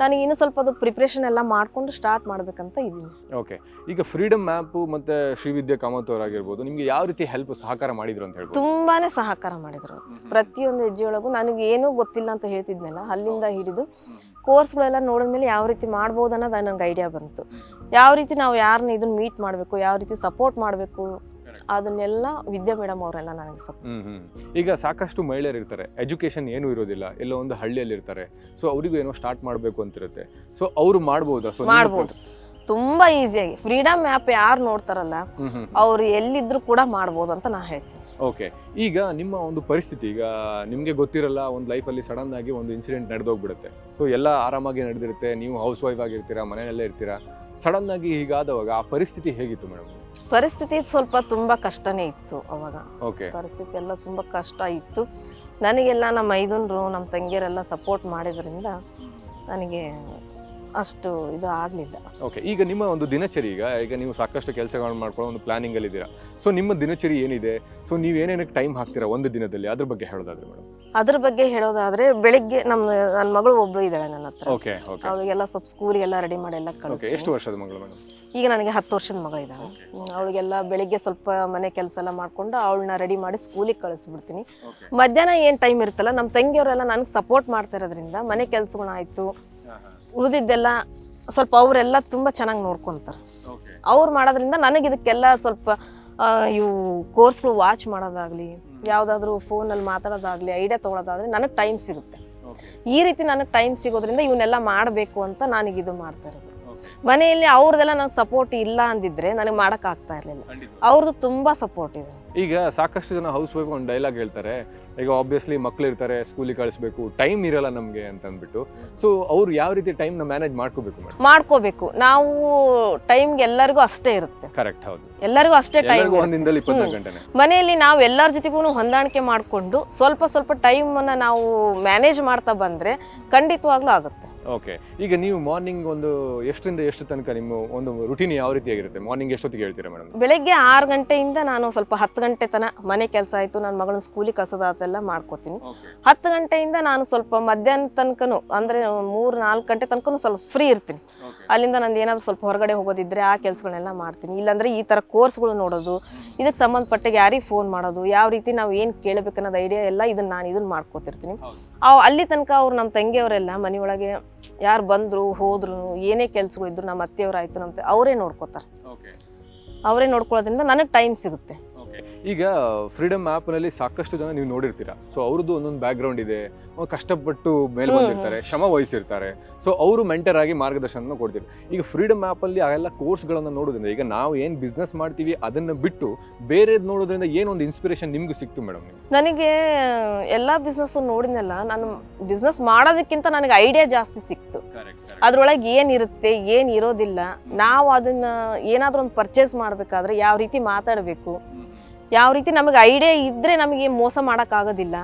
ನನಗೆ ಇನ್ನೂ ಸ್ವಲ್ಪ ಅದು ಪ್ರಿಪ್ರೇಷನ್ ಎಲ್ಲ ಮಾಡಿಕೊಂಡು ಸ್ಟಾರ್ಟ್ ಮಾಡಬೇಕಂತ ಇದ್ದೀನಿ. ಓಕೆ ಈಗ ಫ್ರೀಡಮ್ ಮ್ಯಾಪ್ ಮತ್ತೆ ಶ್ರೀವಿದ್ಯಾ ಕಾಮತ್ ಅವರಾಗಿರ್ಬೋದು ನಿಮಗೆ ಯಾವ ರೀತಿ ಹೆಲ್ಪ್ ಸಹಕಾರ ಮಾಡಿದ್ರು ಅಂತ ಹೇಳಿ ತುಂಬಾನೇ ಸಹಕಾರ ಮಾಡಿದ್ರು. ಪ್ರತಿಯೊಂದು ಹೆಜ್ಜೆಯೊಳಗೂ ನನಗೆ ಏನೂ ಗೊತ್ತಿಲ್ಲ ಅಂತ ಹೇಳ್ತಿದ್ನಲ್ಲ ಅಲ್ಲಿಂದ ಹಿಡಿದು ಕೋರ್ಸ್ಗಳೆಲ್ಲ ನೋಡಿದ್ಮೇಲೆ ಯಾವ ರೀತಿ ಮಾಡ್ಬೋದು ಅನ್ನೋದು ನನಗೆ ಐಡಿಯಾ ಬಂತು. ಯಾವ ರೀತಿ ನಾವು ಯಾರನ್ನ ಇದನ್ನ ಮೀಟ್ ಮಾಡಬೇಕು ಯಾವ ರೀತಿ ಸಪೋರ್ಟ್ ಮಾಡಬೇಕು ಅದನ್ನೆಲ್ಲ ವಿದ್ಯಾ ಮೇಡಮ್ ಅವರೆಲ್ಲ ನನಗೆ ಸಪ್ ಹ್ಮ್ ಹ್ಮ್. ಈಗ ಸಾಕಷ್ಟು ಮಹಿಳೆಯರು ಇರ್ತಾರೆ. ಎಜುಕೇಶನ್ ಏನೂ ಇರೋದಿಲ್ಲ. ಎಲ್ಲೋ ಒಂದು ಹಳ್ಳಿಯಲ್ಲಿ ಇರ್ತಾರೆ. ಸೊ ಅವರಿಗೂ ಏನೋ ಸ್ಟಾರ್ಟ್ ಮಾಡಬೇಕು ಅಂತಿರುತ್ತೆ. ಸೊ ಅವರು ಮಾಡ್ಬೋದಾ? ಸೊ ಮಾಡ್ಬೋದು. ತುಂಬಾ ಈಸಿಯಾಗಿ ಫ್ರೀಡಮ್ ಆ್ಯಪ್ ಯಾರು ನೋಡ್ತಾರಲ್ಲ ಅವ್ರು ಎಲ್ಲಿದ್ರು ಕೂಡ ಮಾಡ್ಬೋದು ಅಂತ ನಾ ಹೇಳ್ತೀನಿ. ಓಕೆ ಈಗ ನಿಮ್ಮ ಒಂದು ಪರಿಸ್ಥಿತಿ ಈಗ ನಿಮಗೆ ಗೊತ್ತಿರಲ್ಲ ಒಂದು ಲೈಫಲ್ಲಿ ಸಡನ್ ಆಗಿ ಒಂದು ಇನ್ಸಿಡೆಂಟ್ ನಡೆದೋಗ್ಬಿಡುತ್ತೆ. ಸೊ ಎಲ್ಲ ಆರಾಮಾಗಿ ನಡೆದಿರುತ್ತೆ. ನೀವು ಹೌಸ್ ವೈಫ್ ಆಗಿರ್ತೀರಾ ಮನೆಯಲ್ಲೇ ಇರ್ತೀರಾ. ಸಡನ್ ಆಗಿ ಹೀಗಾದವಾಗ ಆ ಪರಿಸ್ಥಿತಿ ಹೇಗಿತ್ತು ಮೇಡಮ್? ಪರಿಸ್ಥಿತಿ ಸ್ವಲ್ಪ ತುಂಬಾ ಕಷ್ಟನೇ ಇತ್ತು ಅವಾಗ. ಓಕೆ ಪರಿಸ್ಥಿತಿ ಎಲ್ಲ ತುಂಬಾ ಕಷ್ಟ ಇತ್ತು. ನನಗೆಲ್ಲ ನಮ್ಮ ಮೈದುನರು ನಮ್ಮ ತಂಗಿಯರೆಲ್ಲ ಸಪೋರ್ಟ್ ಮಾಡಿದ್ರಿಂದ ನನಗೆ ಅಷ್ಟು ಇದು ಆಗಲಿಲ್ಲ. ಓಕೆ ಈಗ ನಿಮ್ಮ ಒಂದು ದಿನಚರಿ ಈಗ ಈಗ ನೀವು ಸಾಕಷ್ಟು ಕೆಲಸಗಳನ್ನು ಮಾಡ್ಕೊಳ್ಳೋ ಒಂದು ಪ್ಲಾನಿಂಗ್ ಅಲ್ಲಿ ಇದ್ದೀರಾ. ಸೊ ನಿಮ್ಮ ದಿನಚರಿ ಏನಿದೆ? ಸೊ ನೀವು ಏನೇನಕ್ಕೆ ಟೈಮ್ ಹಾಕ್ತೀರಾ ಒಂದು ದಿನದಲ್ಲಿ? ಅದ್ರ ಬಗ್ಗೆ ಹೇಳೋದಾದ್ರೆ ಮೇಡಮ್. ಅದ್ರ ಬಗ್ಗೆ ಹೇಳೋದಾದ್ರೆ ಬೆಳಿಗ್ಗೆ ನಮ್ಮ ನನ್ನ ಮಗಳು ಒಬ್ಳು ಇದ್ದಾಳೆ ನನ್ನ ಹತ್ರ. ಓಕೆ ಓಕೆ ಅವಳಿಗೆಲ್ಲ ಸ್ವಲ್ಪ ಸ್ಕೂಲಿಗೆಲ್ಲ ರೆಡಿ ಮಾಡಿ ಎಲ್ಲ ಓಕೆ ಕಳಿಸ್ತೀನಿ. ಎಷ್ಟು ವರ್ಷದ ಮಗಳು ಮೇಡಮ್? ಈಗ ನನಗೆ ಹತ್ತು ವರ್ಷದ ಮಗಳಿದ್ದಾಳೆ ಅವಳಿಗೆಲ್ಲ ಬೆಳಿಗ್ಗೆ ಸ್ವಲ್ಪ ಮನೆ ಕೆಲಸ ಎಲ್ಲ ಮಾಡ್ಕೊಂಡು ಅವಳನ್ನ ರೆಡಿ ಮಾಡಿ ಸ್ಕೂಲಿಗೆ ಕಳಿಸ್ಬಿಡ್ತೀನಿ. ಮಧ್ಯಾಹ್ನ ಏನು ಟೈಮ್ ಇರುತ್ತಲ್ಲ ನಮ್ಮ ತಂಗಿಯವರೆಲ್ಲ ನನಗೆ ಸಪೋರ್ಟ್ ಮಾಡ್ತಾ ಇರೋದ್ರಿಂದ ಮನೆ ಕೆಲಸಗಳಾಯ್ತು ಉಳಿದಿದ್ದೆಲ್ಲ ಸ್ವಲ್ಪ ಅವರೆಲ್ಲ ತುಂಬ ಚೆನ್ನಾಗಿ ನೋಡ್ಕೊತಾರೆ. ಅವ್ರು ಮಾಡೋದ್ರಿಂದ ನನಗೆ ಇದಕ್ಕೆಲ್ಲ ಸ್ವಲ್ಪ ಇವು ಕೋರ್ಸ್ಗಳು ವಾಚ್ ಮಾಡೋದಾಗ್ಲಿ ಯಾವುದಾದ್ರೂ ಫೋನಲ್ಲಿ ಮಾತಾಡೋದಾಗ್ಲಿ ಐಡಿಯಾ ತೊಗೊಳೋದಾದ್ರೆ ನನಗೆ ಟೈಮ್ ಸಿಗುತ್ತೆ. ಈ ರೀತಿ ನನಗೆ ಟೈಮ್ ಸಿಗೋದ್ರಿಂದ ಇವನ್ನೆಲ್ಲ ಮಾಡಬೇಕು ಅಂತ ನನಗೆ ಇದು ಮಾಡ್ತಾ ಇರೋದು. ಮನೆಯಲ್ಲಿ ಅವ್ರದೆಲ್ಲ ನನಗೆ ಸಪೋರ್ಟ್ ಇಲ್ಲ ಅಂದಿದ್ರೆ ನನಗೆ ಮಾಡಕ್ ಆಗ್ತಾ ಇರಲಿಲ್ಲ. ಅವ್ರದ್ದು ತುಂಬಾ ಸಪೋರ್ಟ್ ಇದೆ. ಈಗ ಸಾಕಷ್ಟು ಜನ ಹೌಸ್ ವೈಫ್ ಒಂದು ಡೈಲಾಗ್ ಹೇಳ್ತಾರೆ ಈಗ ಆಬ್ವಿಯಸ್ಲಿ ಮಕ್ಳು ಇರ್ತಾರೆ ಸ್ಕೂಲಿಗೆ ಕಳಿಸ್ಬೇಕು ಟೈಮ್ ಇರಲ್ಲ ನಮಗೆ ಅಂತ ಅಂದ್ಬಿಟ್ಟು. ಸೊ ಅವ್ರು ಯಾವ ರೀತಿ ಟೈಮ್ನ ಮ್ಯಾನೇಜ್ ಮಾಡ್ಕೋಬೇಕು ಮಾಡ್ಕೋಬೇಕು. ನಾವು ಟೈಮ್ಗೆ ಎಲ್ಲರಿಗೂ ಅಷ್ಟೇ ಇರುತ್ತೆ. ಕರೆಕ್ಟ್ ಹೌದು. ಎಲ್ಲರಿಗೂ ಅಷ್ಟೇ ಟೈಮ್ ಮನೆಯಲ್ಲಿ ನಾವು ಎಲ್ಲರ ಜೊತೆಗೂ ಹೊಂದಾಣಿಕೆ ಮಾಡಿಕೊಂಡು ಸ್ವಲ್ಪ ಸ್ವಲ್ಪ ಟೈಮನ್ನು ನಾವು ಮ್ಯಾನೇಜ್ ಮಾಡ್ತಾ ಬಂದರೆ ಖಂಡಿತವಾಗ್ಲೂ ಆಗುತ್ತೆ. ಓಕೆ ಈಗ ನೀವು ಮಾರ್ನಿಂಗ್ ಒಂದು ಎಷ್ಟರಿಂದ ಎಷ್ಟು ತನಕ ನಿಮ್ಮ ಒಂದು ರುಟೀನ್ ಯಾವ ರೀತಿಯಾಗಿರುತ್ತೆ ಮಾರ್ನಿಂಗ್ ಎಷ್ಟೊತ್ತಿಗೆ ಹೇಳ್ತೀರಾ ಮೇಡಮ್ ಬೆಳಗ್ಗೆ ಆರು ಗಂಟೆಯಿಂದ ನಾನು ಸ್ವಲ್ಪ ಹತ್ತು ಗಂಟೆ ತನಕ ಮನೆ ಕೆಲಸ ಆಯಿತು ನನ್ನ ಮಗಳನ್ನ ಸ್ಕೂಲಿಗೆ ಅದೆಲ್ಲ ಮಾಡ್ಕೋತೀನಿ. ಹತ್ತು ಗಂಟೆಯಿಂದ ನಾನು ಸ್ವಲ್ಪ ಮಧ್ಯಾಹ್ನ ತನಕನೂ ಅಂದರೆ ಮೂರು ನಾಲ್ಕು ಗಂಟೆ ತನಕನೂ ಸ್ವಲ್ಪ ಫ್ರೀ ಇರ್ತೀನಿ. ಅಲ್ಲಿಂದ ನಂದು ಏನಾದರೂ ಸ್ವಲ್ಪ ಹೊರಗಡೆ ಹೋಗೋದಿದ್ರೆ ಆ ಕೆಲಸಗಳನ್ನೆಲ್ಲ ಮಾಡ್ತೀನಿ. ಇಲ್ಲಾಂದರೆ ಈ ಥರ ಕೋರ್ಸ್ಗಳು ನೋಡೋದು ಇದಕ್ಕೆ ಸಂಬಂಧಪಟ್ಟಾಗ ಯಾರಿಗೆ ಫೋನ್ ಮಾಡೋದು ಯಾವ ರೀತಿ ನಾವು ಏನು ಕೇಳಬೇಕನ್ನೋದು ಐಡಿಯಾ ಎಲ್ಲ ಇದನ್ನು ನಾನು ಇದನ್ನು ಮಾಡ್ಕೋತಿರ್ತೀನಿ. ಅಲ್ಲಿ ತನಕ ಅವ್ರು ನಮ್ಮ ತಂಗಿಯವರೆಲ್ಲ ಮನೆಯೊಳಗೆ ಯಾರು ಬಂದರು ಹೋದ್ರು ಏನೇ ಕೆಲಸಗಳು ಇದ್ರು ನಮ್ಮ ಅತ್ತೆಯವರಾಯ್ತು ನಮ್ಮ ಅವರೇ ನೋಡ್ಕೋತಾರೆ. ಅವರೇ ನೋಡ್ಕೊಳ್ಳೋದ್ರಿಂದ ನನಗೆ ಟೈಮ್ ಸಿಗುತ್ತೆ. ಈಗ ಫ್ರೀಡಮ್ ಆ್ಯಪ್ನಲ್ಲಿ ಸಾಕಷ್ಟು ಜನ ನೀವು ನೋಡಿರ್ತೀರಾ. ಸೊ ಅವ್ರದ್ದು ಒಂದೊಂದು ಬ್ಯಾಕ್ಗ್ರೌಂಡ್ ಇದೆ. ಕಷ್ಟಪಟ್ಟು ಮೇಲೆ ಬಂದಿರ್ತಾರೆ ಶ್ರಮ ವಹಿಸಿರ್ತಾರೆ. ಸೊ ಅವರು ಮೆಂಟರ್ ಆಗಿ ಮಾರ್ಗದರ್ಶನ ಕೊಡ್ತೀವಿ ಈಗ ಫ್ರೀಡಮ್ ಅಲ್ಲಿ ಆ ಎಲ್ಲ ಕೋರ್ಸ್ಗಳನ್ನು ನೋಡೋದ್ರಿಂದ ಈಗ ನಾವು ಏನು ಬಿಸ್ನೆಸ್ ಮಾಡ್ತೀವಿ ಅದನ್ನ ಬಿಟ್ಟು ಬೇರೆದು ನೋಡೋದ್ರಿಂದ ಏನೊಂದು ಇನ್ಸ್ಪಿರೇಷನ್ ನಿಮ್ಗೆ ಸಿಕ್ತು ಮೇಡಮ್ ನನಗೆ ಎಲ್ಲ ಬಿಸ್ನೆಸ್ ನೋಡಿದ್ನೆಲ್ಲ ನಾನು ಬಿಸ್ನೆಸ್ ಮಾಡೋದಕ್ಕಿಂತ ನನಗೆ ಐಡಿಯಾ ಜಾಸ್ತಿ ಸಿಕ್ತು. ಅದ್ರೊಳಗೆ ಏನಿರುತ್ತೆ ಏನು ಇರೋದಿಲ್ಲ ನಾವು ಅದನ್ನ ಏನಾದರೂ ಒಂದು ಪರ್ಚೇಸ್ ಮಾಡಬೇಕಾದ್ರೆ ಯಾವ ರೀತಿ ಮಾತಾಡಬೇಕು ಯಾವ ರೀತಿ ನಮಗೆ ಐಡಿಯಾ ಇದ್ರೆ ನಮಗೆ ಮೋಸ ಮಾಡೋಕ್ಕಾಗೋದಿಲ್ಲ.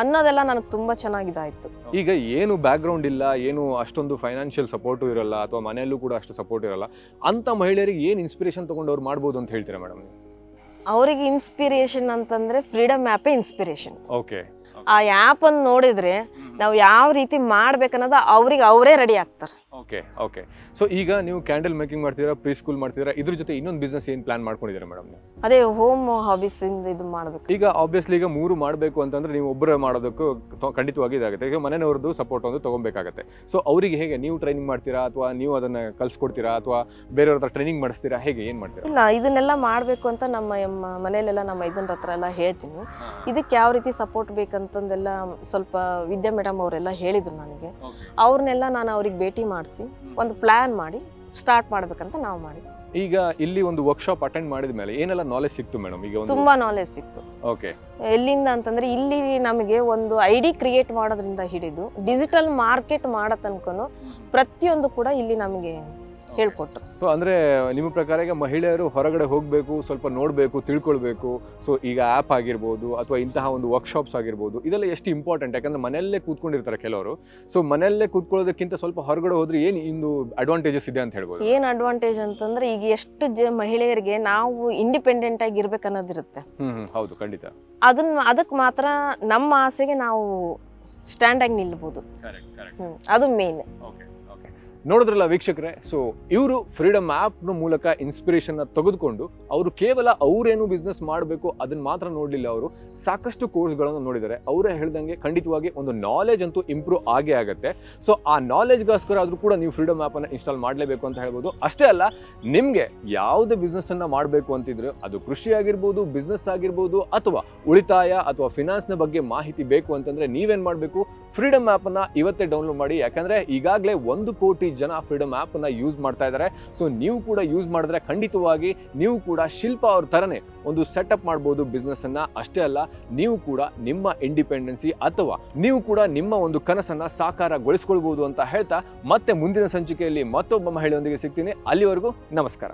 ಅನ್ನೋದೆಲ್ಲ ನನಗೆ ತುಂಬ ಚೆನ್ನಾಗಿದಾಯಿತು. ಈಗ ಏನು ಬ್ಯಾಕ್ಗ್ರೌಂಡ್ ಇಲ್ಲ ಏನು ಅಷ್ಟೊಂದು ಫೈನಾನ್ಷಿಯಲ್ ಸಪೋರ್ಟು ಇರಲ್ಲ ಅಥವಾ ಮನೆಯಲ್ಲೂ ಕೂಡ ಅಷ್ಟು ಸಪೋರ್ಟ್ ಇರಲ್ಲ ಅಂತ ಮಹಿಳೆಯರಿಗೆ ಏನು ಇನ್ಸ್ಪಿರೇಷನ್ ತಗೊಂಡು ಅವ್ರು ಮಾಡ್ಬೋದು ಅಂತ ಹೇಳ್ತೀರಾ ಮೇಡಮ್ ಅವರಿಗೆ ಇನ್ಸ್ಪಿರೇಷನ್ ಅಂತಂದ್ರೆ ಫ್ರೀಡಮ್ ಆ್ಯಪೇ ಇನ್ಸ್ಪಿರೇಷನ್ ಓಕೆ ಆ ಆ್ಯಪನ್ನು ನೋಡಿದರೆ ನಾವು ಯಾವ ರೀತಿ ಮಾಡ್ಬೇಕನ್ನೋದು ಅವ್ರಿಗೆ ಅವರೇ ರೆಡಿ ಆಗ್ತಾರೆ. ಓಕೆ ಓಕೆ ಸೊ ಈಗ ನೀವು ಕ್ಯಾಂಡಲ್ ಮೇಕಿಂಗ್ ಮಾಡ್ತೀರಾ ಪ್ರೀ ಸ್ಕೂಲ್ ಮಾಡ್ತೀರಾ ಇದ್ರ ಜೊತೆ ಇನ್ನೊಂದು ಬಿಸ್ನೆಸ್ ಏನು ಪ್ಲಾನ್ ಮಾಡ್ಕೊಂಡಿದ್ದೀರಾ ಮೇಡಮ್ ಅದೇ ಹೋಮ್ ಹಾಬೀಸ್ ಇಂದ ಇದು ಮಾಡಬೇಕು. ಈಗ ಆಬ್ವಿಯಸ್ಲಿ ಈಗ ಮೂರು ಮಾಡಬೇಕು ಅಂತಂದ್ರೆ ನೀವು ಒಬ್ಬರೇ ಮಾಡೋದಕ್ಕೂ ಖಂಡಿತವಾಗಿ ಇದಾಗುತ್ತೆ. ಈಗ ಮನೆಯವ್ರದ್ದು ಸಪೋರ್ಟ್ ಒಂದು ತಗೊಬೇಕಾಗತ್ತೆ. ಸೊ ಅವರಿಗೆ ಹೇಗೆ ನೀವು ಟ್ರೈನಿಂಗ್ ಮಾಡ್ತೀರಾ ಅಥವಾ ನೀವು ಅದನ್ನ ಕಲ್ಸ್ಕೊಡ್ತೀರಾ ಅಥವಾ ಬೇರೆಯವ್ರ ಹತ್ರ ಟ್ರೈನಿಂಗ್ ಮಾಡಿಸ್ತೀರಾ ಹೇಗೆ ಏನು ಮಾಡ್ತೀರಾ? ಇಲ್ಲ ಇದನ್ನೆಲ್ಲ ಮಾಡಬೇಕು ಅಂತ ನಮ್ಮ ಮನೆಯಲ್ಲೆಲ್ಲ ನಮ್ಮ ಇದನ್ನ ಹತ್ರ ಎಲ್ಲ ಹೇಳ್ತೀನಿ. ಇದಕ್ಕೆ ಯಾವ ರೀತಿ ಸಪೋರ್ಟ್ ಬೇಕಂತಂದೆಲ್ಲ ಸ್ವಲ್ಪ ವಿದ್ಯಾ ಮೇಡಮ್ ಅವರೆಲ್ಲ ಹೇಳಿದ್ರು ನನಗೆ. ಅವ್ರನ್ನೆಲ್ಲ ನಾನು ಅವ್ರಿಗೆ ಭೇಟಿ ಮಾಡಿಸಿ ಒಂದು ಪ್ಲ್ಯಾನ್ ಮಾಡಿ ಸ್ಟಾರ್ಟ್ ಮಾಡ್ಬೇಕಂತ ನಾವು ಮಾಡಿದ್ವಿ. ಈಗ ಇಲ್ಲಿ ಒಂದು ವರ್ಕ್ಶಾಪ್ ಅಟೆಂಡ್ ಮಾಡಿದ ಮೇಲೆ ಏನೆಲ್ಲ ನಾಲೆಜ್ ಸಿಕ್ತು ಮೇಡಮ್? ಈಗ ತುಂಬಾ ನಾಲೆಜ್ ಸಿಕ್ತು. ಓಕೆ ಎಲ್ಲಿಂದ ಅಂತಂದ್ರೆ ಇಲ್ಲಿ ನಮಗೆ ಒಂದು ಐ ಡಿ ಕ್ರಿಯೇಟ್ ಮಾಡೋದ್ರಿಂದ ಹಿಡಿದು ಡಿಜಿಟಲ್ ಮಾರ್ಕೆಟ್ ಮಾಡೋ ತನಕನು ಪ್ರತಿಯೊಂದು ಕೂಡ ಇಲ್ಲಿ ನಮಗೆ ಹೇಳ್ಕೊಟ್ರು. ಸೊ ಅಂದ್ರೆ ನಿಮ್ಮ ಪ್ರಕಾರ ಈಗ ಮಹಿಳೆಯರು ಹೊರಗಡೆ ಹೋಗಬೇಕು ಸ್ವಲ್ಪ ನೋಡಬೇಕು ತಿಳ್ಕೊಳ್ಬೇಕು. ಸೊ ಈಗ ಆ್ಯಪ್ ಆಗಿರ್ಬೋದು ಅಥವಾ ಇಂತಹ ಒಂದು ವರ್ಕ್ಶಾಪ್ಸ್ ಆಗಿರ್ಬೋದು ಇದೆಲ್ಲ ಎಷ್ಟು ಇಂಪಾರ್ಟೆಂಟ್ ಯಾಕಂದ್ರೆ ಮನೆಯಲ್ಲೇ ಕೂತ್ಕೊಂಡಿರ್ತಾರೆ ಕೆಲವರು. ಸೊ ಮನೆಯಲ್ಲೇ ಕೂತ್ಕೊಳ್ಳೋದಕ್ಕಿಂತ ಸ್ವಲ್ಪ ಹೊರಗಡೆ ಹೋದ್ರೆ ಏನು ಇಂದು ಅಡ್ವಾಂಟೇಜಸ್ ಇದೆ ಅಂತ ಹೇಳ್ಬೋದು? ಏನು ಅಡ್ವಾಂಟೇಜ್ ಅಂತಂದ್ರೆ ಈಗ ಎಷ್ಟು ಜ ಮಹಿಳೆಯರಿಗೆ ನಾವು ಇಂಡಿಪೆಂಡೆಂಟ್ ಆಗಿ ಇರ್ಬೇಕು ಅನ್ನೋದಿರುತ್ತೆ ಹ್ಞೂ ಹೌದು ಖಂಡಿತ. ಅದನ್ನ ಅದಕ್ಕೆ ಮಾತ್ರ ನಮ್ಮ ಆಸೆಗೆ ನಾವು ಸ್ಟ್ಯಾಂಡ್ ಆಗಿ ನಿಲ್ಬೋದು. ಅದು ಮೇನ್ ನೋಡಿದ್ರಲ್ಲ ವೀಕ್ಷಕರೇ? ಸೊ ಇವರು ಫ್ರೀಡಮ್ ಆ್ಯಪ್ನ ಮೂಲಕ ಇನ್ಸ್ಪಿರೇಷನ್ನ ತೆಗೆದುಕೊಂಡು ಅವರು ಕೇವಲ ಅವರೇನು ಬಿಸ್ನೆಸ್ ಮಾಡಬೇಕು ಅದನ್ನ ಮಾತ್ರ ನೋಡಲಿಲ್ಲ ಅವರು. ಸಾಕಷ್ಟು ಕೋರ್ಸ್ಗಳನ್ನು ನೋಡಿದ್ದಾರೆ. ಅವರೇ ಹೇಳ್ದಂಗೆ ಖಂಡಿತವಾಗಿ ಒಂದು ನಾಲೆಜ್ ಅಂತೂ ಇಂಪ್ರೂವ್ ಆಗೇ ಆಗುತ್ತೆ. ಸೊ ಆ ನಾಲೆಜ್ಗೋಸ್ಕರ ಆದರೂ ಕೂಡ ನೀವು ಫ್ರೀಡಮ್ ಆ್ಯಪನ್ನು ಇನ್ಸ್ಟಾಲ್ ಮಾಡಲೇಬೇಕು ಅಂತ ಹೇಳ್ಬೋದು. ಅಷ್ಟೇ ಅಲ್ಲ, ನಿಮಗೆ ಯಾವುದೇ ಬಿಸ್ನೆಸ್ಸನ್ನು ಮಾಡಬೇಕು ಅಂತಿದ್ರೆ ಅದು ಕೃಷಿ ಆಗಿರ್ಬೋದು ಬಿಸ್ನೆಸ್ ಆಗಿರ್ಬೋದು, ಅಥವಾ ಉಳಿತಾಯ ಅಥವಾ ಫಿನಾನ್ಸ್ನ ಬಗ್ಗೆ ಮಾಹಿತಿ ಬೇಕು ಅಂತಂದ್ರೆ ನೀವೇನು ಮಾಡಬೇಕು? ಫ್ರೀಡಮ್ ಆ್ಯಪನ್ನು ಇವತ್ತೇ ಡೌನ್ಲೋಡ್ ಮಾಡಿ. ಯಾಕಂದ್ರೆ ಈಗಾಗಲೇ ಒಂದು ಕೋಟಿ ಜನ ಫ್ರೀಡಮ್ ಆ್ಯಪನ್ನು ಯೂಸ್ ಮಾಡ್ತಾ ಇದ್ದಾರೆ. ಸೊ ನೀವು ಕೂಡ ಯೂಸ್ ಮಾಡಿದ್ರೆ ಖಂಡಿತವಾಗಿ ನೀವು ಕೂಡ ಶಿಲ್ಪ ಅವ್ರ ಥರನೇ ಒಂದು ಸೆಟಪ್ ಮಾಡ್ಬೋದು ಬಿಸ್ನೆಸ್ಸನ್ನು ಅಷ್ಟೇ ಅಲ್ಲ, ನೀವು ಕೂಡ ನಿಮ್ಮ ಇಂಡಿಪೆಂಡೆನ್ಸಿ ಅಥವಾ ನೀವು ಕೂಡ ನಿಮ್ಮ ಒಂದು ಕನಸನ್ನು ಸಾಕಾರಗೊಳಿಸ್ಕೊಳ್ಬೋದು ಅಂತ ಹೇಳ್ತಾ ಮತ್ತೆ ಮುಂದಿನ ಸಂಚಿಕೆಯಲ್ಲಿ ಮತ್ತೊಬ್ಬ ಮಹಿಳೆಯೊಂದಿಗೆ ಸಿಗ್ತೀನಿ. ಅಲ್ಲಿವರೆಗೂ ನಮಸ್ಕಾರ.